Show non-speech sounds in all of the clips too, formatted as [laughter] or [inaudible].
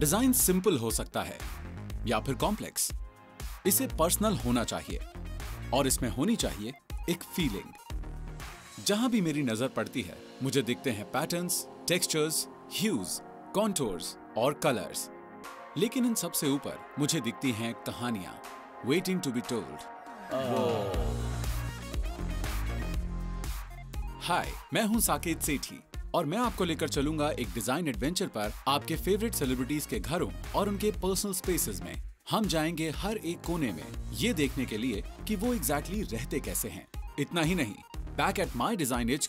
Design simple हो सकता है या फिर कॉम्प्लेक्स। इसे पर्सनल होना चाहिए और इसमें होनी चाहिए एक फीलिंग। जहाँ भी मेरी नज़र पड़ती है मुझे दिखते हैं पैटर्न्स टेक्सचर्स ह्यूज कॉन्टोर्स और कलर्स लेकिन इन सबसे ऊपर मुझे दिखती हैं कहानियाँ waiting to be told hi मैं हूँ साकेत सेठी। और मैं आपको लेकर चलूँगा एक डिज़ाइन एडवेंचर पर आपके फेवरेट सेलिब्रिटीज के घरों और उनके पर्सनल स्पेसेस में। हम जाएँगे हर एक कोने में, ये देखने के लिए कि वो एग्जैक्टली exactly रहते कैसे हैं। इतना ही नहीं back at my design H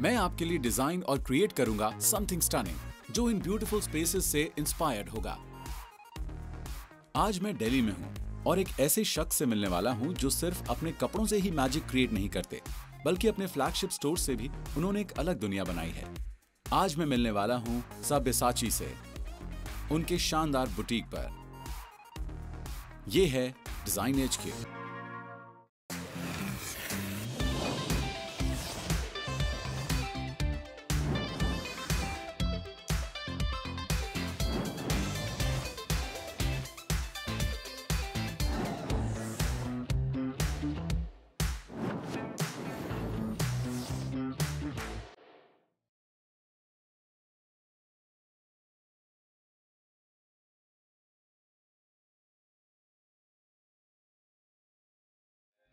मैं आपके लिए डिज़ाइन और क्रिएट करूँगा समथिंग स्टनिंग जो इन ब्यूटीफुल स्पेसेस से इंस्पायर्ड होगा। आज मैं दिल्ली में हूँ और एक ऐसे शख्स से मिलने वाला हूँ जो सिर्फ़ अपने कपड़ों से ही मैजिक क्रिएट नहीं करते। बल्कि अपने फ्लैगशिप स्टोर से भी उन्होंने एक अलग दुनिया बनाई है। आज मैं मिलने वाला हूँ सब्यसाची से, उनके शानदार बुटीक पर। यह है डिज़ाइन एज के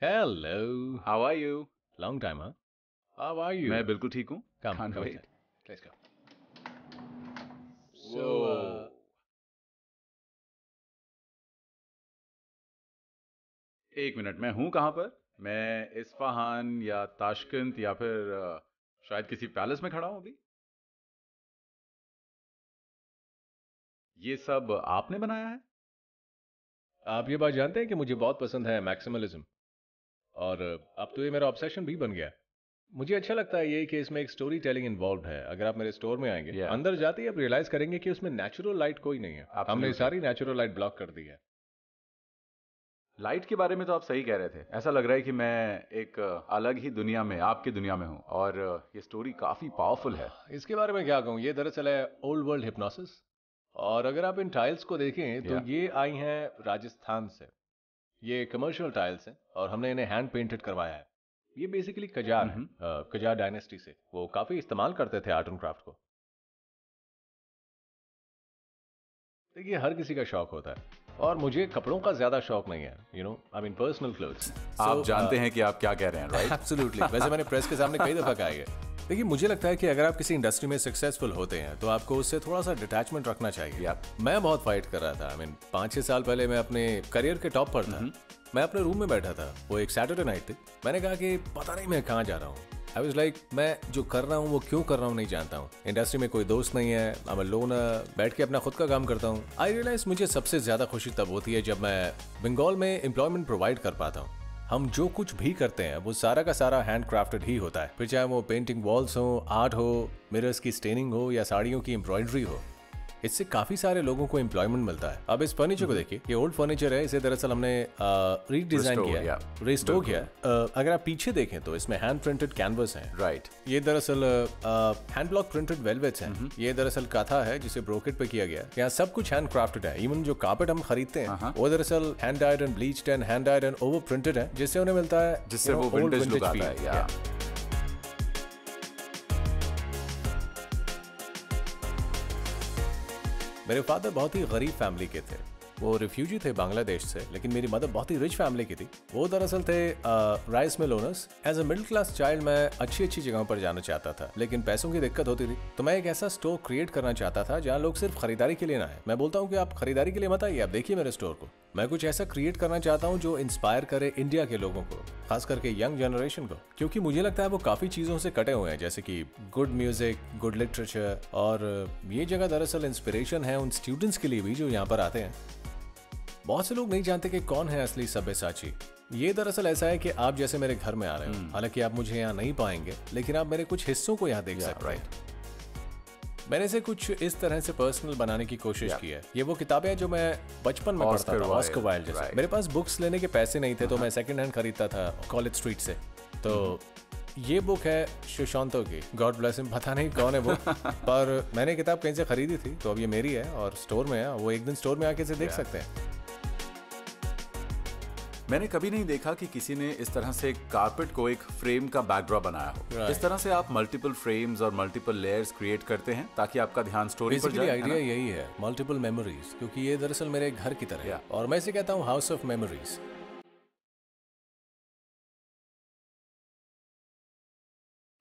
Hello. How are you? Long time, huh? How are you? मैं बिल्कुल ठीक हूँ Come, Can't go wait. inside. Let's go. So, uh, एक मिनट मैं हूँ कहाँ पर मैं इस्फहान या ताशकंद या फिर अ, शायद किसी पैलेस में खड़ा हूँ अभी ये सब आपने बनाया है आप ये बात जानते हैं कि मुझे बहुत पसंद है मैक्सिमलिज्म और अब तो ये मेरा ऑब्सेशन भी बन गया मुझे अच्छा लगता है ये कि इसमें एक स्टोरी टेलिंग इन्वॉल्व है। अगर आप मेरे स्टोर में आएँगे Yeah. अंदर जाते ही आप रियलाइज़ करेंगे कि उसमें नेचुरल लाइट कोई नहीं है। Absolutely. हमने सारी नेचुरल लाइट ब्लॉक कर दी है। लाइट के बारे में तो आप सही कह रहे थे। ऐसा लग रहा है कि मैं एक अलग ही दुनिया में आपकी दुनिया में हूँ और ये स्टोरी काफ़ी पावरफुल है। इसके बारे में क्या कहूँ? ये दरअसल है ओल्ड वर्ल्ड हिप्नोसिस और अगर आप इन टाइल्स को देखें तो Yeah. ये आई हैं राजस्थान से। ये कमर्शियल टाइल्स हैं और हमने इन्हें हैंड पेंटेड करवाया है। ये बेसिकली कजार है हम्म। कजार डायनेस्टी से। वो काफ़ी इस्तेमाल करते थे आर्ट एंड क्राफ्ट को। देखिए हर किसी का शौक होता है। और मुझे कपड़ों का ज़्यादा शौक नहीं है you know I mean personal clothes आप जानते हैं कि आप क्या कह रहे हैं राइट एब्सोल्युटली [laughs] वैसे मैंने प्रेस के सामने कई दफ़ा कहा है देखिए मुझे लगता है कि अगर आप किसी इंडस्ट्री में सक्सेसफुल होते हैं तो आपको उससे थोड़ा सा डिटैचमेंट रखना चाहिए। Yep. मैं बहुत फाइट कर रहा था। आई मीन पाँच छह साल पहले मैं अपने करियर के टॉप पर था। mm-hmm. मैं अपने रूम में बैठा था। वो एक सैटरडे नाइट थी। मैंने कहा कि पता नहीं मैं कहाँ जा रहा हूँ। आई वाज लाइक मैं जो कर रहा हूँ वो क्यों कर रहा हूँ नहीं जानता हूँ। इंडस्ट्री में कोई दोस्त नहीं है। मैं लोन बैठ के अपना खुद का काम करता हूँ। आई रियलाइज़ मुझे सबसे ज़्यादा खुशी तब होती है जब मैं बंगाल में एम्प्लॉयमेंट प्रोवाइड कर पाता हूँ। हम जो कुछ भी करते हैं, वो सारा का सारा हैंड क्राफ्टेड ही होता है। फिर चाहे वो पेंटिंग वॉल्स हो आर्ट हो मिरर्स की स्टेनिंग हो या साड़ियों की एम्ब्रॉयडरी हो। इससे काफ़ी सारे लोगों को एम्प्लॉयमेंट मिलता है। अब इस फर्नीचर को देखिए ये ओल्ड फर्नीचर है इसे दरअसल हमने रीडिजाइन किया. रिस्टोर किया। अगर आप पीछे देखें तो इसमें हैंड प्रिंटेड कैनवस है। राइट ये दरअसल हैंड ब्लॉक प्रिंटेड वेलवेट्स हैं। ये दरअसल काथा है जिसे ब्रोकेट पे किया गया यहाँ सब कुछ हैंड क्राफ्टेड है। इवन जो कार्पेट हम खरीदते हैं वो दरअसल hand iron and bleached and hand and over printed है जिससे उन्हें मिलता है जिससे वो look vintage आता. है मेरे फादर बहुत ही गरीब फैमिली के थे। वो रिफ्यूजी थे बांग्लादेश से, लेकिन मेरी मदर बहुत ही रिच फैमिली की थी। वो दरअसल थे rice mill owners as a middle class child मैं अच्छी अच्छी जगहों पर जाना चाहता था, लेकिन पैसों की दिक्कत होती थी। तो मैं एक ऐसा स्टोर क्रिएट करना चाहता था, जहाँ लोग सिर्फ़ खरीदारी के लिए ना आए। मैं बोलता हूँ कि आप खरीदारी के लिए मत आइए, आप देखिए मेरे स्टोर को। मैं कुछ ऐसा क्रिएट करना चाहता हूँ जो इंस्पायर करे इंडिया के लोगों को खास करके यंग जनरेशन को। क्योंकि मुझे लगता है वो काफ़ी चीज़ों से कटे हुए हैं जैसे कि गुड म्यूज़िक गुड लिटरेचर और ये जगह दरअसल इंस्पिरेशन है उन स्टूडेंट्स के लिए भी जो यहाँ पर आते हैं। बहुत से लोग नहीं जानते कि कौन है असली सब्यसाची ये दरअसल ऐसा है कि आप जैसे मेरे घर में आ रहे हो। हालाँकि आप मुझे यहाँ नहीं पाएँगे लेकिन आप मेरे कुछ हिस्सों को यहाँ देख सकते हैं। मैंने इसे कुछ इस तरह से पर्सनल बनाने की कोशिश yeah. की है। ये वो किताबें हैं जो मैं बचपन में Oscar पढ़ता था ऑस्कर वाइल्ड जैसे। right. मेरे पास बुक्स लेने के पैसे नहीं थे तो मैं सेकंड हैंड खरीदता था कॉलेज स्ट्रीट से। तो ये बुक है सुशांतो की। गॉड ब्लेस हिम पता नहीं कौन है वो। [laughs] पर मैंने किताब कहीं से खरीदी थी तो अब ये मेरी है और स्टोर में है। वो एक दिन स्टोर में आके इसे देख सकते हैं। मैंने कभी नहीं देखा कि किसी ने इस तरह से कारपेट को एक फ्रेम का बैकड्रॉप बनाया हो Right. इस तरह से आप मल्टीपल फ्रेम्स और मल्टीपल लेयर्स क्रिएट करते हैं ताकि आपका ध्यान स्टोरी पर जाए आइडिया यही है मल्टीपल मेमोरीज क्योंकि ये दरअसल मेरे घर की तरह है Yeah. और मैं इसे कहता हूँ हाउस ऑफ़ मेमोरीज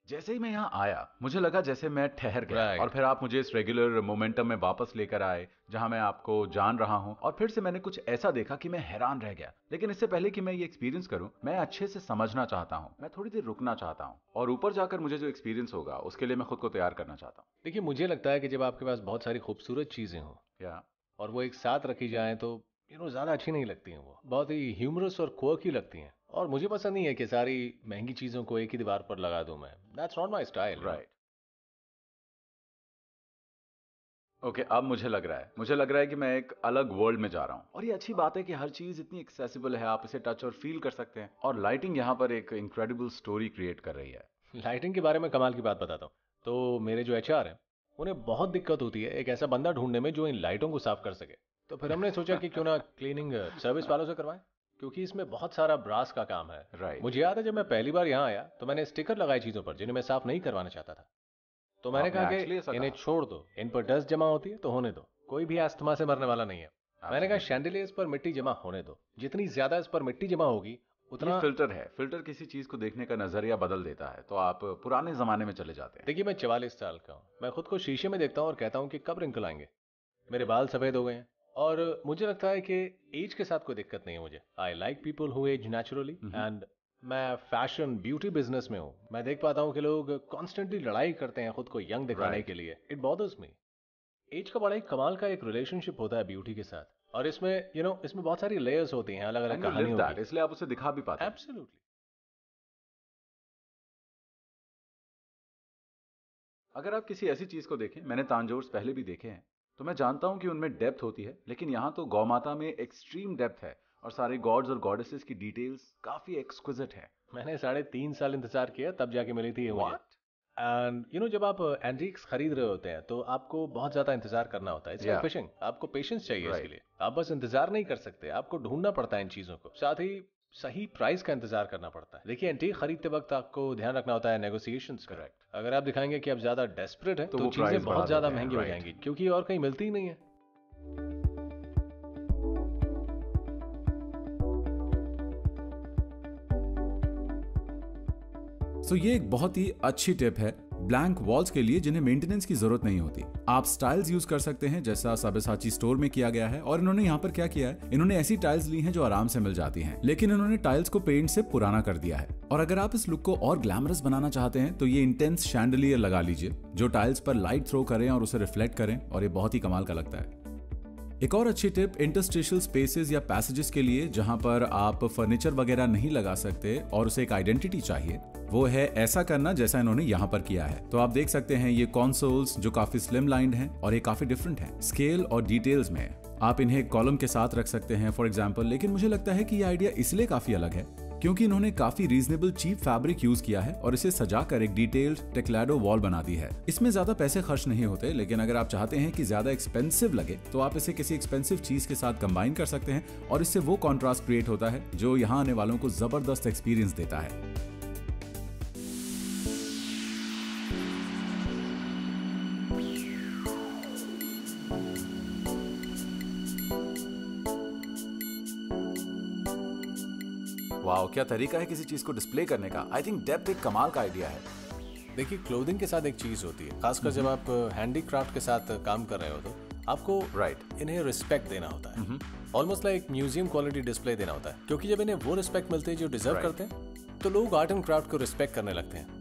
जैसे ही मैं यहाँ आया मुझे लगा जैसे मैं ठहर गया Right. और फिर आप मुझे इस रेगुलर मोमेंटम में वापस लेकर आए जहाँ मैं आपको जान रहा हूँ और फिर से मैंने कुछ ऐसा देखा कि मैं हैरान रह गया। लेकिन इससे पहले कि मैं ये एक्सपीरियंस करूँ मैं अच्छे से समझना चाहता हूँ। मैं थोड़ी देर रुकना चाहता हूँ और ऊपर जाकर मुझे जो एक्सपीरियंस होगा उसके लिए मैं खुद को तैयार करना चाहता हूँ। देखिए मुझे लगता है कि जब आपके पास बहुत सारी खूबसूरत चीज़ें हों या। और वो एक साथ रखी जाए तो यू नो ज़्यादा अच्छी नहीं लगती हैं वो। बहुत ही ह्यूमरस और क्वर्की लगती हैं। और मुझे पसंद नहीं है कि सारी महँगी चीज़ों को एक ही दीवार पर लगा दूँ मैं। That's not my style right okay अब मुझे लग रहा है। मुझे लग रहा है कि मैं एक अलग वर्ल्ड में जा रहा हूँ। और ये अच्छी बात है कि हर चीज़ इतनी एक्सेसिबल है आप इसे टच और फील कर सकते हैं। और लाइटिंग यहाँ पर एक इनक्रेडिबल स्टोरी क्रिएट कर रही है। लाइटिंग के बारे में कमाल की बात बताता हूँ। तो मेरे जो एच हैं उन्हें बहुत दिक्कत होती है एक ऐसा बंदा ढूँढने में जो इन लाइटों को साफ़ कर सके। तो फिर हमने सोचा कि क्यों ना [laughs] क्लीनिंग सर्विस वालों से करवाएँ। क्योंकि इसमें बहुत सारा ब्रास का काम है। राइट मुझे याद है जब मैं पहली बार यहाँ आया तो मैंने स्टिकर लगाए चीज़ों पर जिन्हें मैं साफ़ नहीं करवाना चाहता था। तो मैंने कहा कि इन्हें छोड़ दो इन पर डस्ट जमा होती है तो होने दो। कोई भी अस्थमा से मरने वाला नहीं है। मैंने कहा. शैंडिलियर्स पर मिट्टी जमा होने दो। जितनी ज़्यादा इस पर मिट्टी जमा होगी उतना फ़िल्टर है। फ़िल्टर किसी चीज़ को देखने का नज़रिया बदल देता है तो आप पुराने जमाने में चले जाते हैं। देखिए मैं चवालीस साल का हूँ। मैं खुद को शीशे में देखता हूँ और कहता हूँ कि कब रिंकल आएँगे? मेरे बाल सफ़ेद हो गए हैं। और मुझे लगता है कि एज के साथ कोई दिक्कत नहीं है मुझे। I like people who age naturally and मैं फ़ैशन ब्यूटी बिज़नेस में हूँ। मैं देख पाता हूँ कि लोग कॉन्स्टेंटली लड़ाई करते हैं खुद को यंग दिखाने Right. के लिए। इट बॉदर्स मी एज का बड़ा ही कमाल का एक रिलेशनशिप होता है ब्यूटी के साथ। और इसमें यू you नो know, इसमें बहुत सारी लेयर्स होती हैं अलग अलग कहानी इसलिए आप उसे दिखा भी पाते हैं। एब्सोल्युटली अगर आप किसी ऐसी चीज़ को देखें मैंने तांजोर्स पहले भी देखे हैं तो मैं जानता हूँ कि उनमें डेप्थ होती है लेकिन यहाँ तो गौ माता में एक्सट्रीम डेप्थ है और सारे गॉड्स और गॉडेसेस की डिटेल्स काफ़ी एक्सक्विजिट है। मैंने साढ़े तीन साल इंतज़ार किया तब जाके मिली थी What? एंड यू नो जब आप एंटीक्स खरीद रहे होते हैं तो आपको बहुत ज़्यादा इंतज़ार करना होता है। It's Yeah. फिशिंग आपको पेशेंस चाहिए right. इसके लिए। आप बस इंतज़ार नहीं कर सकते। आपको ढूंढना पड़ता है इन चीज़ों को। साथ ही सही प्राइस का इंतज़ार करना पड़ता है। देखिए एंटीक खरीदते वक्त आपको ध्यान रखना होता है नेगोशिएशंस का। Correct. अगर आप दिखाएँगे कि आप ज़्यादा डेस्परेट है तो तो, चीज़ें बहुत ज़्यादा महँगी हो जाएँगी क्योंकि और कहीं मिलती ही नहीं है। सो ये एक बहुत ही अच्छी टिप है ब्लैंक वॉल्स के लिए जिन्हें मेंटेनेंस की ज़रूरत नहीं होती। आप स्टाइल्स यूज़ कर सकते हैं, जैसा साबेसाची स्टोर में किया गया है, और इन्होंने यहाँ पर क्या किया है? इन्होंने ऐसी टाइल्स ली है जो आराम से मिल जाती है, लेकिन इन्होंने टाइल्स को पेंट से पुराना कर दिया है। और अगर आप इस लुक को और ग्लैमरस बनाना चाहते हैं तो ये इंटेंस शैंडलियर लगा लीजिए, जो टाइल्स पर लाइट थ्रो करें और उसे रिफ्लेक्ट करें, और ये बहुत ही कमाल का लगता है। एक और अच्छी टिप इंटरस्टेशियल स्पेसेस या पैसेजेस के लिए जहाँ पर आप फर्नीचर वगैरह नहीं लगा सकते और उसे एक आइडेंटिटी चाहिए, वो है ऐसा करना जैसा इन्होंने यहाँ पर किया है। तो आप देख सकते हैं ये कॉन्सोल्स जो काफ़ी स्लिम लाइंड है और ये काफ़ी डिफरेंट है। स्केल और डिटेल्स में आप इन्हें कॉलम के साथ रख सकते हैं फॉर एग्ज़ाम्पल लेकिन मुझे लगता है कि ये आइडिया इसलिए काफ़ी अलग है क्योंकि इन्होंने काफ़ी रीजनेबल चीप फैब्रिक यूज़ किया है और इसे सजा कर एक डिटेल्ड टेक्लाडो वॉल बना दी है। इसमें ज़्यादा पैसे खर्च नहीं होते, लेकिन अगर आप चाहते हैं कि ज़्यादा एक्सपेंसिव लगे तो आप इसे किसी एक्सपेंसिव चीज़ के साथ कंबाइन कर सकते हैं और इससे वो कॉन्ट्रास्ट क्रिएट होता है जो यहाँ आने वालों को ज़बरदस्त एक्सपीरियंस देता है। क्या तरीका है किसी चीज़ को डिस्प्ले करने का? आई थिंक डेप्थ एक कमाल का आइडिया है। देखिए क्लोथिंग के साथ एक चीज़ होती है खासकर जब आप हैंडीक्राफ्ट के साथ काम कर रहे हो तो आपको राइट Right. इन्हें रिस्पेक्ट देना होता है। Almost like museum quality display देना होता है क्योंकि जब इन्हें वो रिस्पेक्ट मिलती है जो डिजर्व Right. करते हैं तो लोग आर्ट एंड क्राफ्ट को रिस्पेक्ट करने लगते हैं।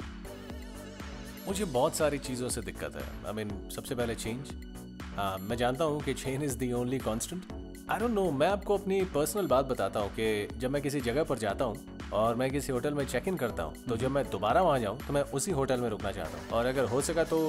मुझे बहुत सारी चीज़ों से दिक्कत है। आई I मीन mean, सबसे पहले चेंज मैं जानता हूँ कि change is the only constant I don't know मैं आपको अपनी पर्सनल बात बताता हूँ कि जब मैं किसी जगह पर जाता हूँ और मैं किसी होटल में चेक इन करता हूँ तो जब मैं दोबारा वहाँ जाऊँ तो मैं उसी होटल में रुकना चाहता हूँ। और अगर हो सका तो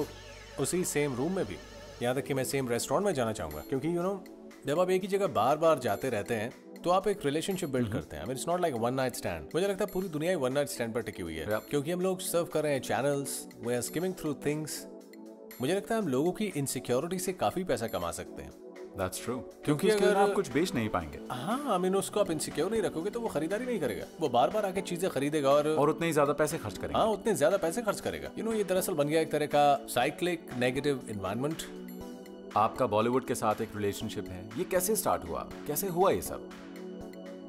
उसी सेम रूम में भी यहाँ तक कि मैं सेम रेस्टोरेंट में जाना चाहूँगा। क्योंकि यू नो जब आप एक ही जगह बार बार जाते रहते हैं तो आप एक रिलेशनशिप बिल्ड करते हैं। It's not like one night stand मुझे लगता है पूरी दुनिया ही वन नाइट स्टैंड पर टिकी हुई है। Yep. क्योंकि हम लोग सर्व कर रहे हैं channels we are skimming through things मुझे लगता है हम लोगों की इनसिक्योरिटी से काफ़ी पैसा कमा सकते हैं। दैट्स ट्रू क्योंकि अगर- आप कुछ बेच नहीं पाएँगे। हाँ आई मीन उसको आप इनसिक्योर नहीं रखोगे तो वो खरीदारी नहीं करेगा। वो बार बार आके चीज़ें खरीदेगा और और उतने ही ज़्यादा पैसे खर्च करेंगे। हाँ उतने ज़्यादा पैसे खर्च करेगा। यू नो ये दरअसल बन गया एक तरह का साइक्लिक नेगेटिव इन्वायरमेंट आपका बॉलीवुड के साथ एक रिलेशनशिप है। ये कैसे स्टार्ट हुआ? कैसे हुआ ये सब?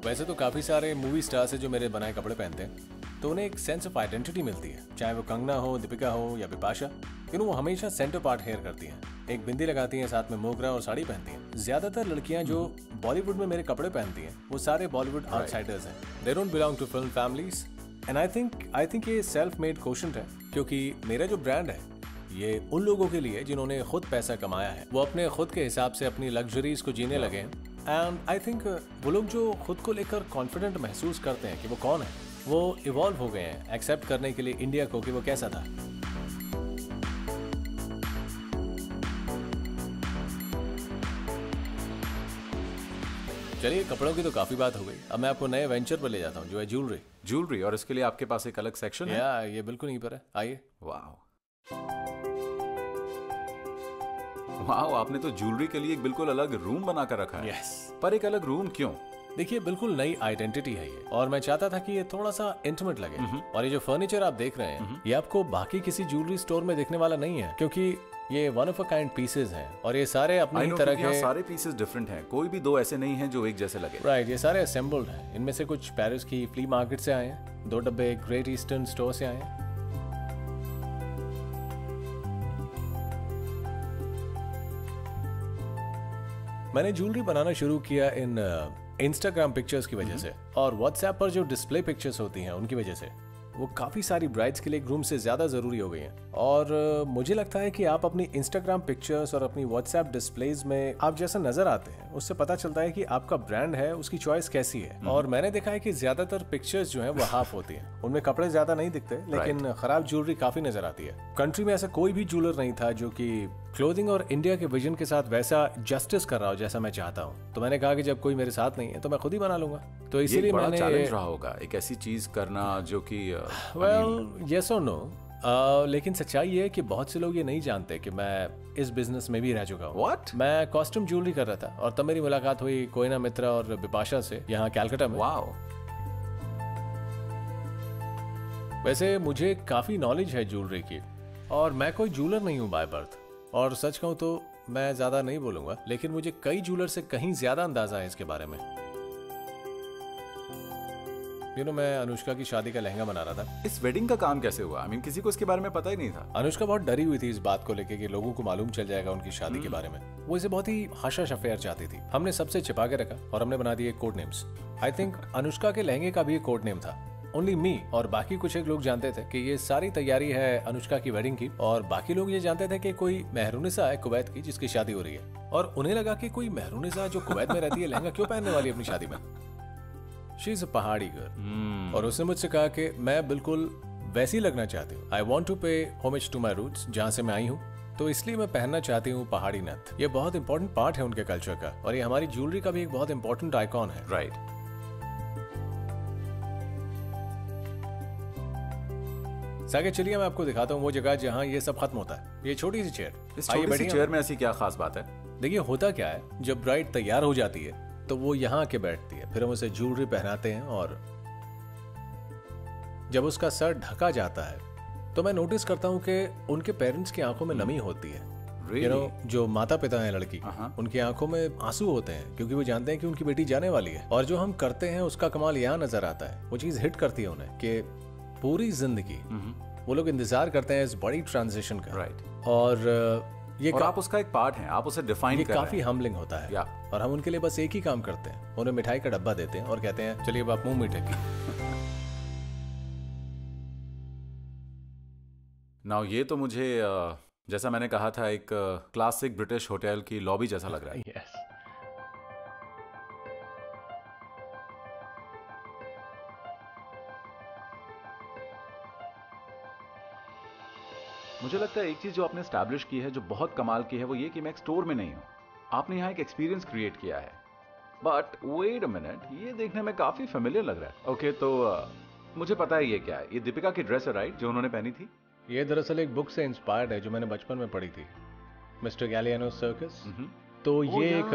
वैसे तो काफ़ी सारे मूवी स्टार्स है जो मेरे बनाए कपड़े पहनते हैं। तो उन्हें एक सेंस ऑफ़ आइडेंटिटी मिलती है चाहे वो कंगना हो दीपिका हो या बिपाशा। यू नो वो हमेशा सेंटर पार्ट हेयर करती हैं। एक बिंदी लगाती हैं साथ में मोगरा और साड़ी पहनती हैं। ज़्यादातर लड़कियाँ जो बॉलीवुड में मेरे कपड़े पहनती हैं वो सारे बॉलीवुड आउटसाइडर्स हैं। They don't belong to film families and I think I think ये सेल्फ मेड क्वेश्चन है क्योंकि मेरा जो ब्रांड है ये उन लोगों के लिए जिन्होंने खुद पैसा कमाया है। वो अपने खुद के हिसाब से अपनी लग्जरीज को जीने लगे हैं। एंड आई थिंक वो लोग जो खुद को लेकर कॉन्फिडेंट महसूस करते हैं कि वो कौन है वो इवॉल्व हो गए हैं एक्सेप्ट करने के लिए इंडिया को कि वो कैसा था। चलिए कपड़ों की तो काफ़ी बात हो गई। अब मैं आपको नए वेंचर पर ले जाता हूँ जो है ज्वेलरी ज्वेलरी और इसके लिए आपके पास एक अलग सेक्शन है? या ये बिल्कुल नहीं पर है। आइए। वाह वाओ आपने तो ज्वेलरी के लिए एक बिल्कुल अलग रूम बनाकर रखा है। यस पर एक अलग रूम क्यों? देखिए बिल्कुल नई आइडेंटिटी है ये। और मैं चाहता था कि ये थोड़ा सा इंटीमेट लगे और ये जो फर्नीचर आप देख रहे हैं ये आपको बाकी किसी ज्वेलरी स्टोर में देखने वाला नहीं है क्योंकि ये one of a kind pieces हैं। और ये सारे अपनी तरह के सारे पीसेस डिफरेंट हैं। कोई भी दो ऐसे नहीं हैं जो एक जैसे लगे। राइट right, ये सारे असेंबल्ड हैं। इनमें से कुछ पेरिस की फ्ली मार्केट से आए हैं दो डब्बे ग्रेट ईस्टर्न स्टोर से आए हैं। मैंने ज्वेलरी बनाना शुरू किया इन इंस्टाग्राम पिक्चर्स की वजह से और व्हाट्सएप पर जो डिस्प्ले पिक्चर्स होती हैं उनकी वजह से। वो काफ़ी सारी ब्राइड्स के लिए ग्रूम से ज़्यादा ज़रूरी हो गई हैं। और मुझे लगता है कि आप अपनी इंस्टाग्राम पिक्चर्स और अपनी व्हाट्सएप डिस्प्लेज में आप जैसा नज़र आते हैं उससे पता चलता है कि आपका ब्रांड है उसकी चॉइस कैसी है। और मैंने देखा है कि ज़्यादातर पिक्चर्स जो हैं वो हाफ़ होती हैं। उनमें कपड़े ज़्यादा नहीं दिखते लेकिन खराब ज्वेलरी काफ़ी नज़र आती है। कंट्री में ऐसा कोई भी ज्वेलर नहीं था जो कि क्लोथिंग और इंडिया के विजन के साथ वैसा जस्टिस कर रहा हो जैसा मैं चाहता हूँ। तो मैंने कहा कि जब कोई मेरे साथ नहीं है तो मैं खुद ही बना लूँगा। तो इसीलिए मैंने चैलेंज रहा होगा एक ऐसी चीज़ करना जो कि वेल यस और नो लेकिन सच्चाई ये है कि बहुत से लोग ये नहीं जानते कि मैं इस बिज़नेस में भी रह चुका हूँ। What? मैं कॉस्ट्यूम ज्वेलरी कर रहा था और तब मेरी मुलाकात हुई कोयना मित्रा और बिपाशा से यहाँ कैलकाटा में। वाओ वैसे मुझे काफ़ी नॉलेज है ज्वेलरी की और मैं कोई ज्वेलर नहीं हूँ बाय बर्थ और सच कहूँ तो मैं ज़्यादा नहीं बोलूँगा लेकिन मुझे कई ज्वेलर से कहीं ज़्यादा अंदाज़ा है इसके बारे में। यू नो मैं अनुष्का की शादी का लहंगा बना रहा था। इस वेडिंग का काम कैसे हुआ? आई मीन किसी को इसके बारे में पता ही नहीं था। अनुष्का बहुत डरी हुई थी इस बात को लेके कि लोगों को मालूम चल जाएगा उनकी शादी के बारे में। वो इसे बहुत ही हशा अफेयर चाहती थी। हमने सबसे छिपा के रखा और हमने बना दिए code names I think Anushka के लहंगे का भी एक कोड नेम था। ओनली मी और बाकी कुछ एक लोग जानते थे कि ये सारी तैयारी है अनुष्का की वेडिंग की और बाकी लोग ये जानते थे कि कोई मेहरूनिसा है कुवैत की जिसकी शादी हो रही है। और उन्हें लगा कि कोई मेहरूनिसा जो कुवैत में रहती है लहंगा क्यों पहनने वाली अपनी शादी में? शी इज़ अ पहाड़ी गर्ल और उसने मुझसे कहा कि मैं बिल्कुल वैसी लगना चाहती हूँ। I want to pay homage to my roots जहाँ से मैं आई हूँ। तो इसलिए मैं पहनना चाहती हूँ पहाड़ी नथ। ये बहुत इंपॉर्टेंट पार्ट है उनके कल्चर का। और ये हमारी ज्वेलरी का भी एक बहुत इंपॉर्टेंट आइकॉन है। Right right. सागे चलिए मैं आपको दिखाता हूँ वो जगह जहाँ ये सब खत्म होता है। ये छोटी सी चेयर इस छोटी सी चेयर में ऐसी क्या खास बात है? देखिए होता क्या है? जब ब्राइड तैयार हो जाती है तो वो यहाँ आके बैठती है फिर हम उसे ज्वेलरी पहनाते हैं और जब उसका सर ढका जाता है तो मैं नोटिस करता हूँ कि उनके पेरेंट्स की आँखों में नमी होती है Really? यू नो जो माता पिता हैं लड़की हाँ। उनकी आँखों में आँसू होते हैं क्योंकि वो जानते हैं कि उनकी बेटी जाने वाली है और जो हम करते हैं उसका कमाल यहाँ नज़र आता है वो चीज़ हिट करती है उन्हें कि पूरी ज़िंदगी uh-huh. वो लोग इंतज़ार करते हैं इस बड़ी ट्रांजिशन का राइट और अ, ये और आप उसका एक पार्ट हैं आप उसे डिफाइन ये कर काफ़ी हमलिंग होता है। या। और हम उनके लिए बस एक ही काम करते हैं उन्हें मिठाई का डब्बा देते हैं और कहते हैं चलिए अब आप मुँह मीठे की नाउ ये तो मुझे जैसा मैंने कहा था एक क्लासिक ब्रिटिश होटल की लॉबी जैसा लग रहा है। यस लगता है एक चीज़ जो आपने स्टैब्लिश की है जो बहुत कमाल की है वो ये कि मैं एक स्टोर में नहीं हूँ। आपने यहाँ एक एक्सपीरियंस क्रिएट किया है। बट वेट अ मिनट ये देखने में काफ़ी फेमिलियर लग रहा है। ओके okay, तो uh, मुझे पता है ये क्या है। ये दीपिका की ड्रेस है राइट जो उन्होंने पहनी थी? ये दरअसल एक बुक से इंस्पायर्ड है जो मैंने बचपन में पढ़ी थी। मिस्टर गैलियानो सर्कस तो Oh, ये एक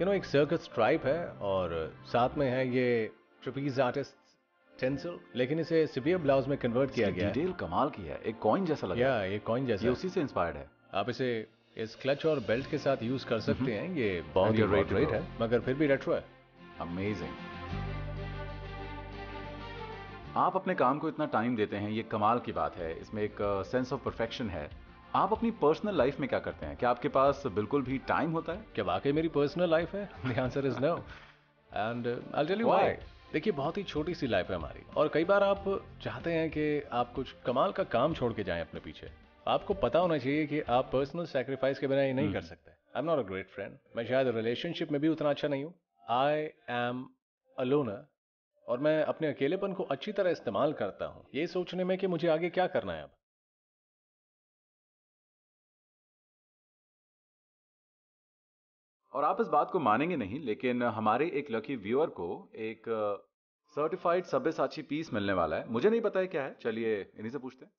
यू नो एक सर्कस ट्राइब है और साथ में है ये ट्रपीज आर्टिस्ट टेंसिल लेकिन इसे सिवियर ब्लाउज में कन्वर्ट किया गया। डिटेल कमाल की है एक कॉइन जैसा लग रहा या ये कॉइन जैसा। ये उसी से इंस्पायर्ड है। आप इसे इस क्लच और बेल्ट के साथ यूज़ कर सकते हैं ये बहुत ही to रेट है मगर फिर भी रेट्रो है। अमेजिंग आप अपने काम को इतना टाइम देते हैं ये कमाल की बात है। इसमें एक सेंस ऑफ़ परफेक्शन है। आप अपनी पर्सनल लाइफ में क्या करते हैं? क्या आपके पास बिल्कुल भी टाइम होता है? क्या वाकई मेरी पर्सनल लाइफ है? The answer is no and I tell you why देखिए बहुत ही छोटी सी लाइफ है हमारी। और कई बार आप चाहते हैं कि आप कुछ कमाल का काम छोड़ के जाए अपने पीछे। आपको पता होना चाहिए कि आप पर्सनल सेक्रीफाइस के बिना ये नहीं कर सकते। I am not a great friend मैं शायद रिलेशनशिप में भी उतना अच्छा नहीं हूँ। आई एम अलोनर और मैं अपने अकेलेपन को अच्छी तरह इस्तेमाल करता हूँ। ये सोचने में कि मुझे आगे क्या करना है अब। और आप इस बात को मानेंगे नहीं लेकिन हमारे एक लकी व्यूअर को एक सर्टिफाइड सब्यसाची पीस मिलने वाला है। मुझे नहीं पता है क्या है। चलिए इन्हीं से पूछते हैं।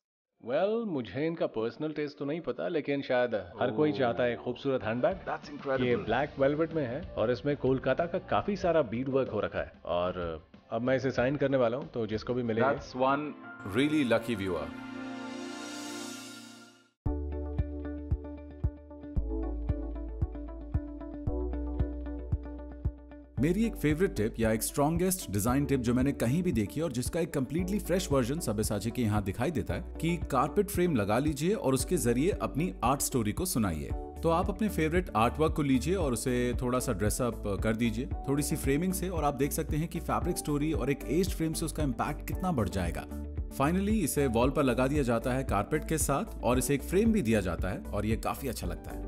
वेल well, मुझे इनका पर्सनल टेस्ट तो नहीं पता लेकिन शायद oh. हर कोई चाहता है खूबसूरत हैंडबैग ये ब्लैक वेलवेट में है और इसमें कोलकाता का काफ़ी सारा बीड वर्क हो रखा है। और अब मैं इसे साइन करने वाला हूँ तो जिसको भी मिलेगा। वन रियली लकी व्यूअर मेरी एक फेवरेट टिप या एक स्ट्रॉन्गेस्ट डिज़ाइन टिप जो मैंने कहीं भी देखी और जिसका एक कम्प्लीटली फ्रेश वर्जन सब्यसाची के यहाँ दिखाई देता है कि कारपेट फ्रेम लगा लीजिए और उसके ज़रिए अपनी आर्ट स्टोरी को सुनाइए। तो आप अपने फेवरेट आर्ट वर्क को लीजिए और उसे थोड़ा सा ड्रेसअप कर दीजिए थोड़ी सी फ्रेमिंग से और आप देख सकते हैं कि फैब्रिक स्टोरी और एक एज फ्रेम से उसका इम्पैक्ट कितना बढ़ जाएगा। फाइनली इसे वॉल पर लगा दिया जाता है कारपेट के साथ और इसे एक फ्रेम भी दिया जाता है और ये काफ़ी अच्छा लगता है।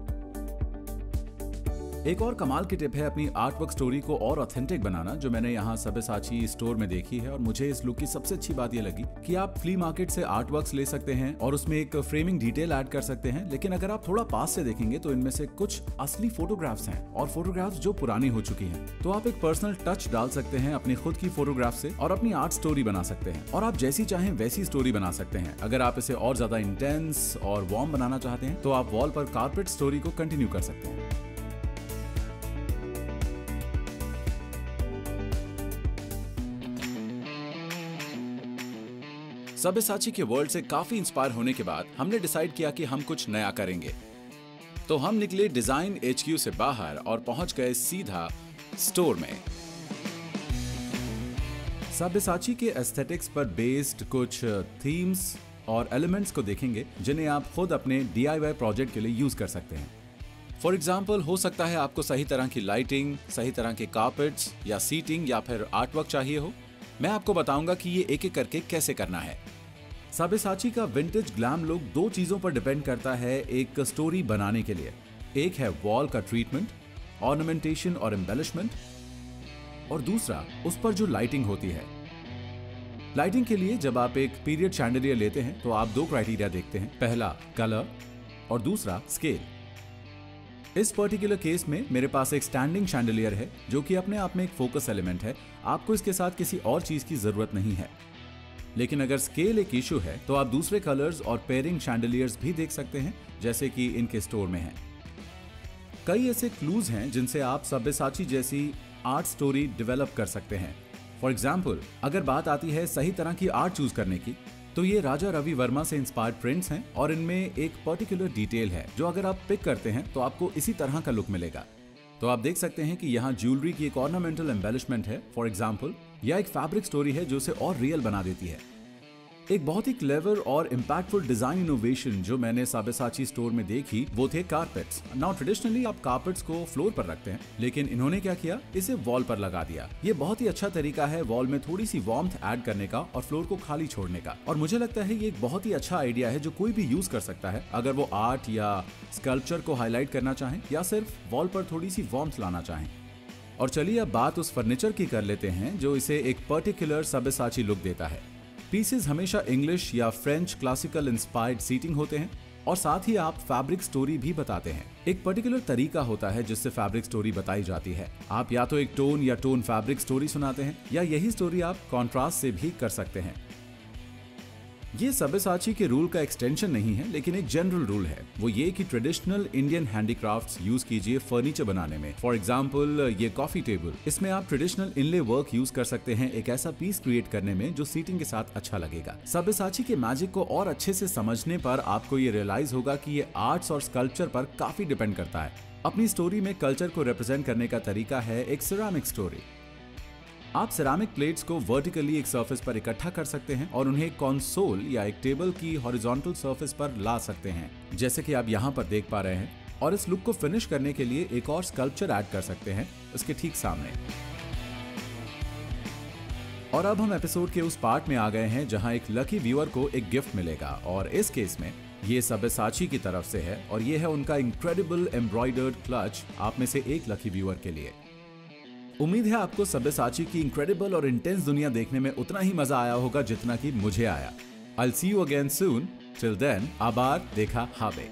एक और कमाल की टिप है अपनी आर्टवर्क स्टोरी को और ऑथेंटिक बनाना, जो मैंने यहाँ सबेसाची स्टोर में देखी है और मुझे इस लुक की सबसे अच्छी बात यह लगी कि आप फ्ली मार्केट से आर्ट वर्क्स ले सकते हैं और उसमें एक फ्रेमिंग डिटेल ऐड कर सकते हैं, लेकिन अगर आप थोड़ा पास से देखेंगे तो इनमें से कुछ असली फोटोग्राफ्स हैं और फोटोग्राफ्स जो पुरानी हो चुकी हैं। तो आप एक पर्सनल टच डाल सकते हैं अपनी खुद की फोटोग्राफ से और अपनी आर्ट स्टोरी बना सकते हैं और आप जैसी चाहें वैसी स्टोरी बना सकते हैं। अगर आप इसे और ज़्यादा इंटेंस और वार्म बनाना चाहते हैं तो आप वॉल पर कार्पेट स्टोरी को कंटिन्यू कर सकते हैं। सब्यसाची के वर्ल्ड से काफ़ी इंस्पायर होने के बाद हमने डिसाइड किया कि हम कुछ नया करेंगे। तो हम निकले डिज़ाइन एच से बाहर और पहुँच गए सीधा स्टोर में। सब्यसाची के एस्थेटिक्स पर बेस्ड कुछ थीम्स और एलिमेंट्स को देखेंगे, जिन्हें आप खुद अपने डी प्रोजेक्ट के लिए यूज़ कर सकते हैं। फॉर एग्ज़ाम्पल हो सकता है आपको सही तरह की लाइटिंग सही तरह के कार्पेट्स या सीटिंग या फिर आर्टवर्क चाहिए हो। मैं आपको बताऊँगा कि ये एक एक करके कैसे करना है। साबेसाची का विंटेज ग्लैम लुक दो चीज़ों पर डिपेंड करता है एक स्टोरी बनाने के लिए। एक है वॉल का ट्रीटमेंट ऑर्नामेंटेशन और एम्बेलिशमेंट और दूसरा, उस पर जो लाइटिंग होती है। लाइटिंग के लिए जब आप एक पीरियड शैंडलियर लेते हैं तो आप दो क्राइटेरिया देखते हैं। पहला कलर और दूसरा स्केल इस पर्टिकुलर केस में मेरे पास एक स्टैंडिंग शैंडलियर है, जो कि अपने आप में एक फोकस एलिमेंट है। आपको इसके साथ किसी और चीज़ की ज़रूरत नहीं है। लेकिन अगर स्केल एक इशू है तो आप दूसरे कलर्स और पेयरिंग शैंडलियर्स भी देख सकते हैं, जैसे कि इनके स्टोर में है। कई ऐसे क्लूज हैं, जिनसे आप सब्यसाची जैसी आर्ट स्टोरी डेवलप कर सकते हैं। फॉर एग्ज़ाम्पल अगर बात आती है सही तरह की आर्ट चूज़ करने की तो ये राजा रवि वर्मा से इंस्पायर्ड प्रिंट्स हैं और इनमें एक पर्टिकुलर डिटेल है, जो अगर आप पिक करते हैं तो आपको इसी तरह का लुक मिलेगा। तो आप देख सकते हैं कि यहाँ ज्वेलरी की एक ऑर्नामेंटल एम्बेलिशमेंट है फॉर एग्ज़ाम्पल या एक फैब्रिक स्टोरी है जो उसे और रियल बना देती है। एक बहुत ही क्लेवर और इम्पैक्टफुल डिज़ाइन इनोवेशन जो मैंने साबेसाची स्टोर में देखी, वो थे कारपेट्स नाउ ट्रेडिशनली आप कारपेट्स को फ्लोर पर रखते हैं, लेकिन इन्होंने क्या किया? इसे वॉल पर लगा दिया. ये बहुत ही अच्छा तरीका है वॉल में थोड़ी सी वार्मथ ऐड करने का और फ्लोर को खाली छोड़ने का. और मुझे लगता है ये एक बहुत ही अच्छा आइडिया है जो कोई भी यूज़ कर सकता है, अगर वो आर्ट या स्कल्पचर को हाईलाइट करना चाहें या सिर्फ़ वॉल पर थोड़ी सी वार्मथ लाना चाहें. और चलिए अब बात उस फर्नीचर की कर लेते हैं, जो इसे एक पर्टिकुलर सबेसाची लुक देता है. पीसेस हमेशा इंग्लिश या फ्रेंच क्लासिकल इंस्पायर्ड सीटिंग होते हैं, और साथ ही आप फैब्रिक स्टोरी भी बताते हैं। एक पर्टिकुलर तरीका होता है जिससे फैब्रिक स्टोरी बताई जाती है। आप या तो एक टोन या टोन फैब्रिक स्टोरी सुनाते हैं, या यही स्टोरी आप कॉन्ट्रास्ट से भी कर सकते हैं। ये सब्यसाची के रूल का एक्सटेंशन नहीं है, लेकिन एक जनरल रूल है। वो ये कि ट्रेडिशनल इंडियन हैंडीक्राफ्ट्स यूज़ कीजिए फर्नीचर बनाने में। फॉर एग्ज़ाम्पल ये कॉफ़ी टेबल इसमें आप ट्रेडिशनल इनले वर्क यूज़ कर सकते हैं एक ऐसा पीस क्रिएट करने में जो सीटिंग के साथ अच्छा लगेगा। सब्यसाची के मैजिक को और अच्छे से समझने पर आपको ये रियलाइज़ होगा की ये आर्ट्स और स्कल्पचर पर काफ़ी डिपेंड करता है। अपनी स्टोरी में कल्चर को रिप्रेजेंट करने का तरीका है एक सिरामिक स्टोरी आप सिरामिक प्लेट्स को वर्टिकली एक सरफेस पर इकट्ठा कर सकते हैं और उन्हें कॉन्सोल या एक टेबल की हॉरिजॉन्टल सरफेस पर ला सकते हैं, जैसे कि आप यहाँ पर देख पा रहे हैं। और इस लुक को फिनिश करने के लिए एक और स्कल्पचर ऐड कर सकते हैं, उसके ठीक सामने। और अब हम एपिसोड के उस पार्ट में आ गए हैं जहाँ एक लकी व्यूअर को एक गिफ्ट मिलेगा। और इस केस में ये सब्यसाची की तरफ़ से है और ये है उनका इनक्रेडिबल एम्ब्रॉयडर्ड क्लच आप में से एक लकी व्यूअर के लिए। उम्मीद है आपको सब्य साची की इनक्रेडिबल और इंटेंस दुनिया देखने में उतना ही मज़ा आया होगा जितना कि मुझे आया। I see you again soon till then आबार, देखा हावे